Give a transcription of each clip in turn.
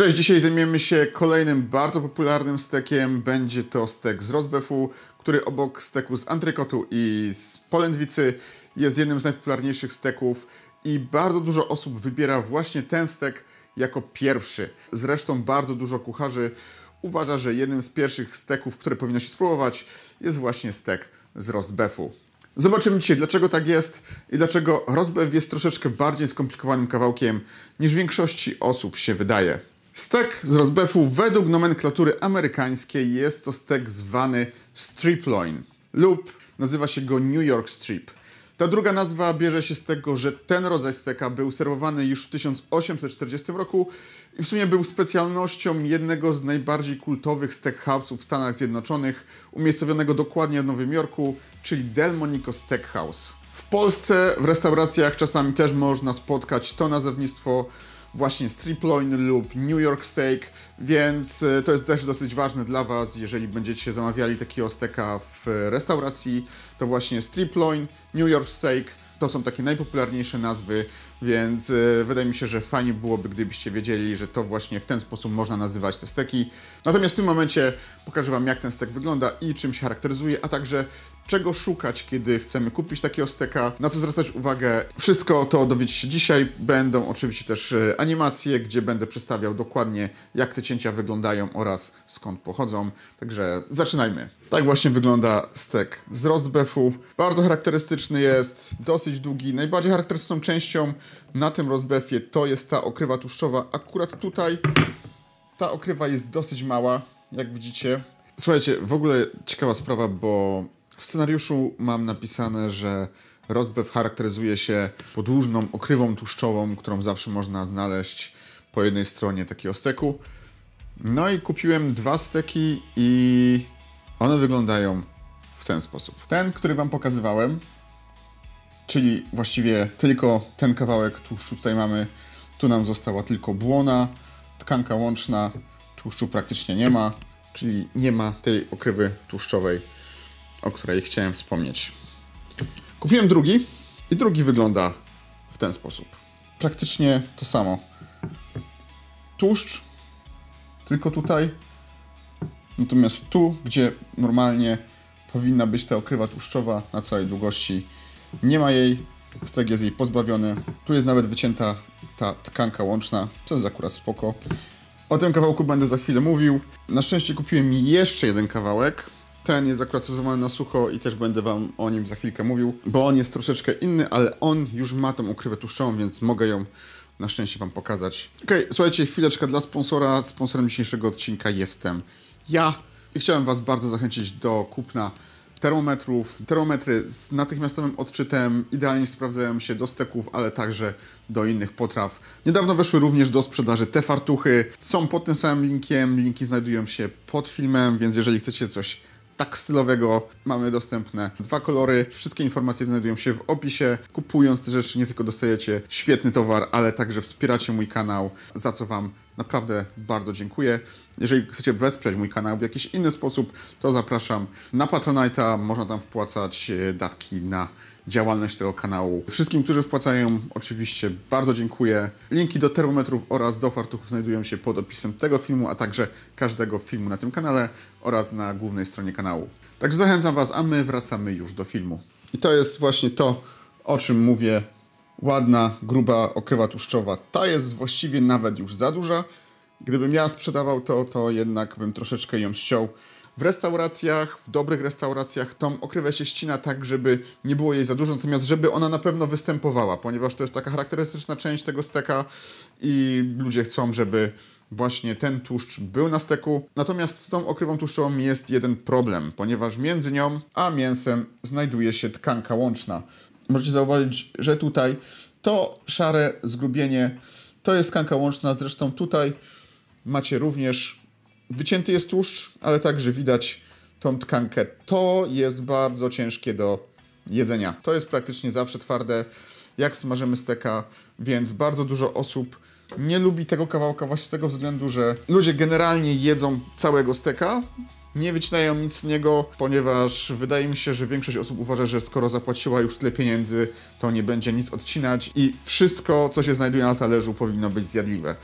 Cześć, dzisiaj zajmiemy się kolejnym bardzo popularnym stekiem. Będzie to stek z rozbefu, który obok steku z antrykotu i z polędwicy jest jednym z najpopularniejszych steków i bardzo dużo osób wybiera właśnie ten stek jako pierwszy. Zresztą bardzo dużo kucharzy uważa, że jednym z pierwszych steków, które powinno się spróbować, jest właśnie stek z rozbefu. Zobaczymy dzisiaj, dlaczego tak jest i dlaczego rozbew jest troszeczkę bardziej skomplikowanym kawałkiem niż większości osób się wydaje. Stek z rozbefu według nomenklatury amerykańskiej jest to stek zwany strip loin lub nazywa się go New York strip. Ta druga nazwa bierze się z tego, że ten rodzaj steka był serwowany już w 1840 roku i w sumie był specjalnością jednego z najbardziej kultowych steakhouse'ów w Stanach Zjednoczonych, umiejscowionego dokładnie w Nowym Jorku, czyli Delmonico Steakhouse. W Polsce w restauracjach czasami też można spotkać to nazewnictwo właśnie strip loin lub New York steak, więc e, to jest też dosyć ważne dla Was, jeżeli będziecie zamawiali takiego steka w restauracji, to właśnie strip loin, New York steak, to są takie najpopularniejsze nazwy, więc yy, wydaje mi się, że fajnie byłoby, gdybyście wiedzieli, że to właśnie w ten sposób można nazywać te steki. Natomiast w tym momencie pokażę Wam, jak ten stek wygląda i czym się charakteryzuje, a także czego szukać, kiedy chcemy kupić takiego steka, na co zwracać uwagę. Wszystko to dowiecie się dzisiaj. Będą oczywiście też e, animacje, gdzie będę przedstawiał dokładnie, jak te cięcia wyglądają oraz skąd pochodzą. Także zaczynajmy. Tak właśnie wygląda stek z rozbefu. Bardzo charakterystyczny jest, dosyć długi. Najbardziej charakterystyczną częścią na tym rozbefie to jest ta okrywa tłuszczowa. Akurat tutaj ta okrywa jest dosyć mała, jak widzicie. Słuchajcie, w ogóle ciekawa sprawa, bo w scenariuszu mam napisane, że rozbew charakteryzuje się podłużną okrywą tłuszczową, którą zawsze można znaleźć po jednej stronie takiego steku. No i kupiłem dwa steki i one wyglądają w ten sposób. Ten, który Wam pokazywałem, czyli właściwie tylko ten kawałek tłuszczu tutaj mamy. Tu nam została tylko błona, tkanka łączna, tłuszczu praktycznie nie ma, czyli nie ma tej okrywy tłuszczowej o której chciałem wspomnieć. Kupiłem drugi i drugi wygląda w ten sposób. Praktycznie to samo. Tłuszcz, tylko tutaj. Natomiast tu, gdzie normalnie powinna być ta okrywa tłuszczowa na całej długości, nie ma jej. Stek jest jej pozbawiony. Tu jest nawet wycięta ta tkanka łączna, co jest akurat spoko. O tym kawałku będę za chwilę mówił. Na szczęście kupiłem jeszcze jeden kawałek, ten jest akurat na sucho i też będę Wam o nim za chwilkę mówił, bo on jest troszeczkę inny, ale on już ma tą ukrywę tłuszczową, więc mogę ją na szczęście Wam pokazać. Ok, słuchajcie, chwileczka dla sponsora. Sponsorem dzisiejszego odcinka jestem ja i chciałem Was bardzo zachęcić do kupna termometrów. Termometry z natychmiastowym odczytem idealnie sprawdzają się do steków, ale także do innych potraw. Niedawno weszły również do sprzedaży te fartuchy. Są pod tym samym linkiem. Linki znajdują się pod filmem, więc jeżeli chcecie coś tak stylowego mamy dostępne dwa kolory. Wszystkie informacje znajdują się w opisie. Kupując te rzeczy nie tylko dostajecie świetny towar, ale także wspieracie mój kanał, za co Wam naprawdę bardzo dziękuję. Jeżeli chcecie wesprzeć mój kanał w jakiś inny sposób, to zapraszam na Patronite'a. Można tam wpłacać e, datki na działalność tego kanału. Wszystkim, którzy wpłacają, oczywiście bardzo dziękuję. Linki do termometrów oraz do fartuchów znajdują się pod opisem tego filmu, a także każdego filmu na tym kanale oraz na głównej stronie kanału. Także zachęcam Was, a my wracamy już do filmu. I to jest właśnie to, o czym mówię. Ładna, gruba okrywa tłuszczowa. Ta jest właściwie nawet już za duża. Gdybym ja sprzedawał to, to jednak bym troszeczkę ją ściął. W restauracjach, w dobrych restauracjach tą okrywę się ścina tak, żeby nie było jej za dużo, natomiast żeby ona na pewno występowała, ponieważ to jest taka charakterystyczna część tego steka i ludzie chcą, żeby właśnie ten tłuszcz był na steku. Natomiast z tą okrywą tłuszczową jest jeden problem, ponieważ między nią a mięsem znajduje się tkanka łączna. Możecie zauważyć, że tutaj to szare zgrubienie to jest tkanka łączna, zresztą tutaj macie również Wycięty jest tłuszcz, ale także widać tą tkankę. To jest bardzo ciężkie do jedzenia. To jest praktycznie zawsze twarde, jak smażymy steka, więc bardzo dużo osób nie lubi tego kawałka właśnie z tego względu, że ludzie generalnie jedzą całego steka, nie wycinają nic z niego, ponieważ wydaje mi się, że większość osób uważa, że skoro zapłaciła już tyle pieniędzy, to nie będzie nic odcinać i wszystko, co się znajduje na talerzu, powinno być zjadliwe.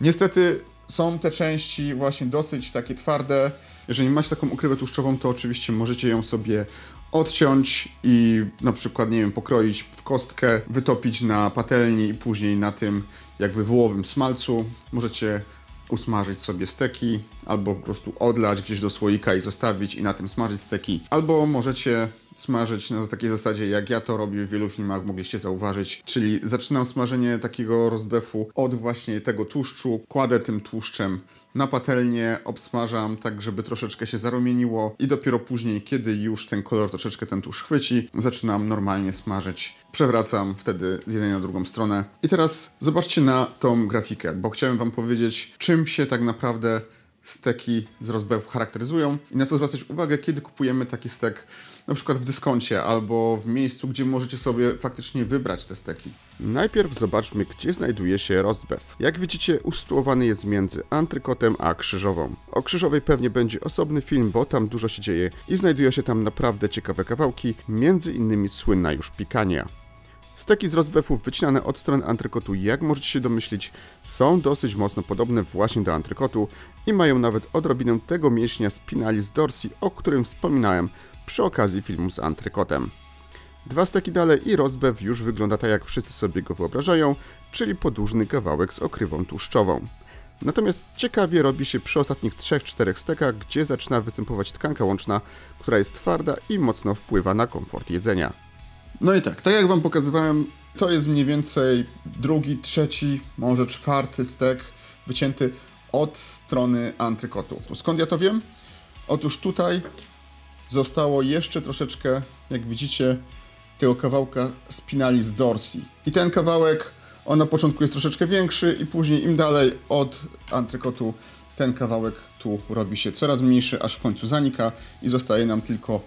Niestety są te części właśnie dosyć takie twarde. Jeżeli macie taką ukrywę tłuszczową, to oczywiście możecie ją sobie odciąć i na przykład, nie wiem, pokroić w kostkę, wytopić na patelni i później na tym jakby wołowym smalcu możecie usmażyć sobie steki, albo po prostu odlać gdzieś do słoika i zostawić i na tym smażyć steki. Albo możecie smażyć na takiej zasadzie, jak ja to robię w wielu filmach, mogliście zauważyć. Czyli zaczynam smażenie takiego rozbefu od właśnie tego tłuszczu, kładę tym tłuszczem na patelnię, obsmażam tak, żeby troszeczkę się zarumieniło i dopiero później, kiedy już ten kolor troszeczkę ten tłuszcz chwyci, zaczynam normalnie smażyć. Przewracam wtedy z jednej na drugą stronę. I teraz zobaczcie na tą grafikę, bo chciałem Wam powiedzieć, czym się tak naprawdę steki z rozbewu charakteryzują i na co zwracać uwagę, kiedy kupujemy taki stek na przykład w dyskoncie albo w miejscu, gdzie możecie sobie faktycznie wybrać te steki. Najpierw zobaczmy, gdzie znajduje się rozbew. Jak widzicie, usytuowany jest między antrykotem a krzyżową. O krzyżowej pewnie będzie osobny film, bo tam dużo się dzieje i znajdują się tam naprawdę ciekawe kawałki, między innymi słynna już pikania. Steki z rozbefów wycinane od strony antrykotu, jak możecie się domyślić, są dosyć mocno podobne właśnie do antrykotu i mają nawet odrobinę tego mięśnia spinalis dorsi, o którym wspominałem przy okazji filmu z antrykotem. Dwa steki dalej i rozbew już wygląda tak jak wszyscy sobie go wyobrażają, czyli podłużny kawałek z okrywą tłuszczową. Natomiast ciekawie robi się przy ostatnich 3-4 stekach, gdzie zaczyna występować tkanka łączna, która jest twarda i mocno wpływa na komfort jedzenia. No i tak, tak jak Wam pokazywałem, to jest mniej więcej drugi, trzeci, może czwarty stek wycięty od strony antrykotu. Skąd ja to wiem? Otóż tutaj zostało jeszcze troszeczkę, jak widzicie, tego kawałka spinalis dorsi. I ten kawałek, on na początku jest troszeczkę większy i później im dalej od antrykotu ten kawałek tu robi się coraz mniejszy, aż w końcu zanika i zostaje nam tylko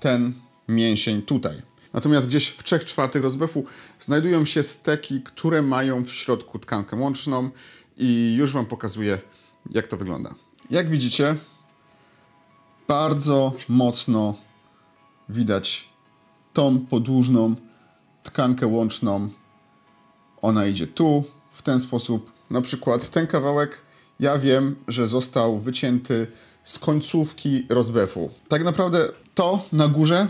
ten mięsień tutaj. Natomiast gdzieś w 3 czwartych rozbefu znajdują się steki, które mają w środku tkankę łączną i już Wam pokazuję, jak to wygląda. Jak widzicie, bardzo mocno widać tą podłużną tkankę łączną. Ona idzie tu, w ten sposób. Na przykład ten kawałek, ja wiem, że został wycięty z końcówki rozbefu. Tak naprawdę to na górze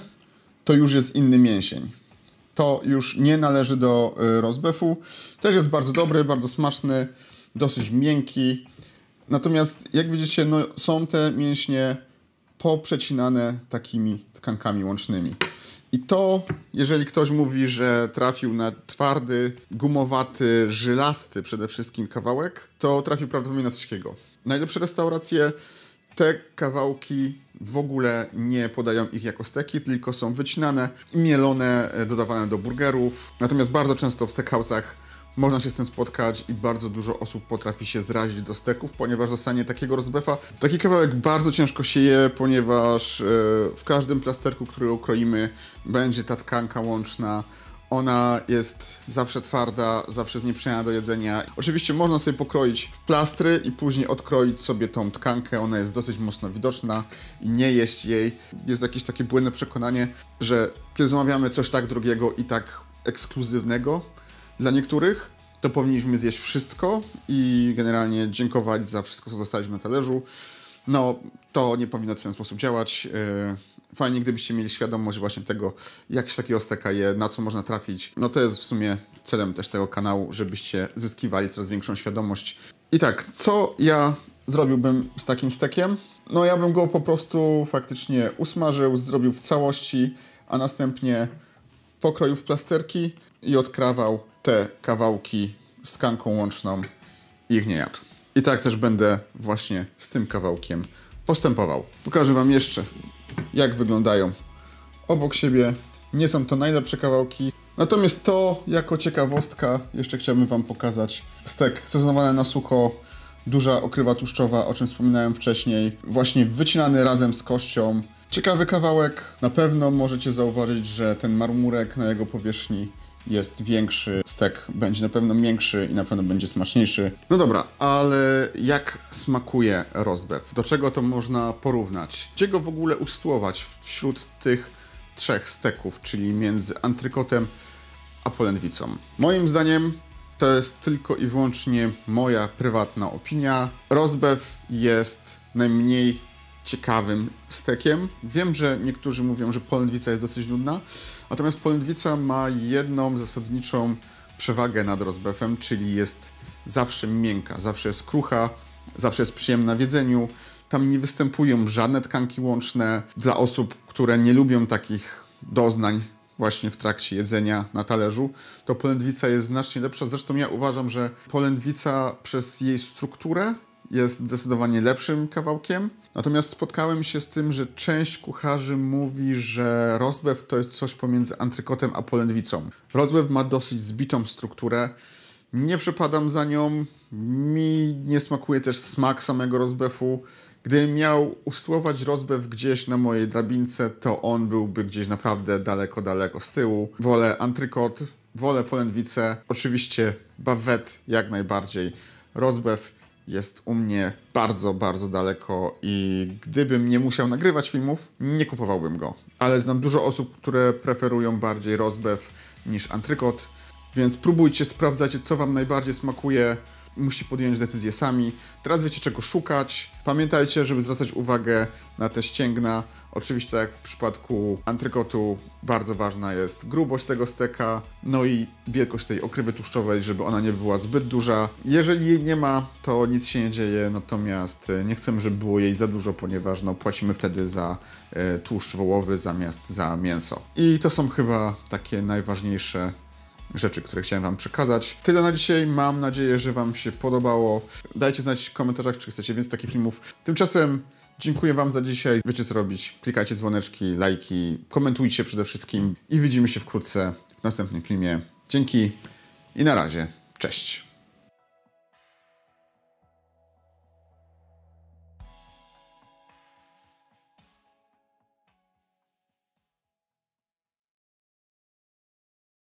to już jest inny mięsień. To już nie należy do y, rozbefu. Też jest bardzo dobry, bardzo smaczny, dosyć miękki. Natomiast jak widzicie, no, są te mięśnie poprzecinane takimi tkankami łącznymi. I to, jeżeli ktoś mówi, że trafił na twardy, gumowaty, żylasty przede wszystkim kawałek, to trafił prawdopodobnie na coś takiego. Najlepsze restauracje te kawałki w ogóle nie podają ich jako steki, tylko są wycinane, mielone, e, dodawane do burgerów. Natomiast bardzo często w steakhouse'ach można się z tym spotkać i bardzo dużo osób potrafi się zrazić do steków, ponieważ zostanie takiego rozbefa. Taki kawałek bardzo ciężko się je, ponieważ e, w każdym plasterku, który ukroimy, będzie ta tkanka łączna ona jest zawsze twarda, zawsze jest nieprzyjemna do jedzenia. Oczywiście można sobie pokroić w plastry i później odkroić sobie tą tkankę. Ona jest dosyć mocno widoczna i nie jeść jej. Jest jakieś takie błędne przekonanie, że kiedy zamawiamy coś tak drogiego i tak ekskluzywnego dla niektórych, to powinniśmy zjeść wszystko i generalnie dziękować za wszystko, co zostaliśmy na talerzu. No, to nie powinno w ten sposób działać. Yy, fajnie, gdybyście mieli świadomość właśnie tego, jak się takiego steka je, na co można trafić. No to jest w sumie celem też tego kanału, żebyście zyskiwali coraz większą świadomość. I tak, co ja zrobiłbym z takim stekiem? No ja bym go po prostu faktycznie usmażył, zrobił w całości, a następnie pokroił w plasterki i odkrawał te kawałki z tkanką łączną i ich nie jadł. I tak też będę właśnie z tym kawałkiem postępował. Pokażę Wam jeszcze, jak wyglądają obok siebie. Nie są to najlepsze kawałki. Natomiast to, jako ciekawostka, jeszcze chciałbym Wam pokazać stek sezonowany na sucho, duża okrywa tłuszczowa, o czym wspominałem wcześniej, właśnie wycinany razem z kością. Ciekawy kawałek. Na pewno możecie zauważyć, że ten marmurek na jego powierzchni jest większy, stek będzie na pewno większy i na pewno będzie smaczniejszy. No dobra, ale jak smakuje rozbew? Do czego to można porównać? Gdzie go w ogóle usytuować wśród tych trzech steków, czyli między antrykotem a polędwicą? Moim zdaniem To jest tylko i wyłącznie moja prywatna opinia. Rozbew jest najmniej ciekawym stekiem. Wiem, że niektórzy mówią, że polędwica jest dosyć nudna, natomiast polędwica ma jedną zasadniczą przewagę nad rozbefem, czyli jest zawsze miękka, zawsze jest krucha, zawsze jest przyjemna w jedzeniu. Tam nie występują żadne tkanki łączne. Dla osób, które nie lubią takich doznań właśnie w trakcie jedzenia na talerzu, to polędwica jest znacznie lepsza. Zresztą ja uważam, że polędwica przez jej strukturę jest zdecydowanie lepszym kawałkiem. Natomiast spotkałem się z tym, że część kucharzy mówi, że rozbew to jest coś pomiędzy antrykotem a polędwicą. Rozbew ma dosyć zbitą strukturę. Nie przepadam za nią. Mi nie smakuje też smak samego rozbefu. Gdybym miał usyłować rozbew gdzieś na mojej drabince, to on byłby gdzieś naprawdę daleko, daleko z tyłu. Wolę antrykot, wolę polędwicę. Oczywiście bawet jak najbardziej. Rozbew jest u mnie bardzo, bardzo daleko i gdybym nie musiał nagrywać filmów, nie kupowałbym go. Ale znam dużo osób, które preferują bardziej rozbew niż antrykot, więc próbujcie, sprawdzajcie, co Wam najbardziej smakuje musi podjąć decyzję sami. Teraz wiecie czego szukać. Pamiętajcie, żeby zwracać uwagę na te ścięgna. Oczywiście tak jak w przypadku antrykotu bardzo ważna jest grubość tego steka, no i wielkość tej okrywy tłuszczowej, żeby ona nie była zbyt duża. Jeżeli jej nie ma, to nic się nie dzieje, natomiast e, nie chcemy, żeby było jej za dużo, ponieważ no, płacimy wtedy za e, tłuszcz wołowy zamiast za mięso. I to są chyba takie najważniejsze rzeczy, które chciałem Wam przekazać. Tyle na dzisiaj. Mam nadzieję, że Wam się podobało. Dajcie znać w komentarzach, czy chcecie więcej takich filmów. Tymczasem dziękuję Wam za dzisiaj. Wiecie co robić. Klikajcie dzwoneczki, lajki, komentujcie przede wszystkim i widzimy się wkrótce w następnym filmie. Dzięki i na razie. Cześć.